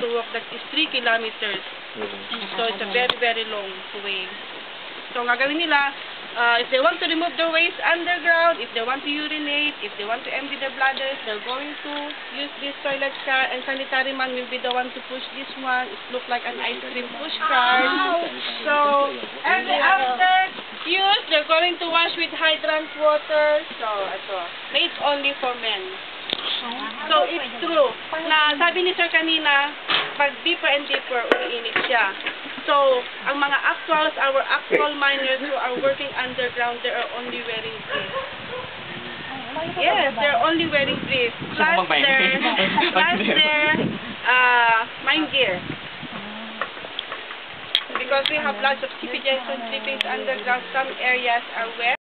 to walk that is 3 kilometers. So it's a very, very long way. So ang gagawin nila, uh, if they want to remove their waste underground, if they want to urinate, if they want to empty their bladders, they're going to use this toilet car and sanitary man will be the one to push this one. It look like an ice cream push cart. So every after use, they're going to wash with hydrant water. So ito, made only for men. So it's true na sabi ni Sir kanina, pag deeper and deeper, umiinit siya. So, ang mga actuals, our actual miners who are working underground, they are only wearing briefs. Yes, they're only wearing briefs. Plus their, plus their uh, mine gear. Because we have lots of sleepings underground, some areas are wet.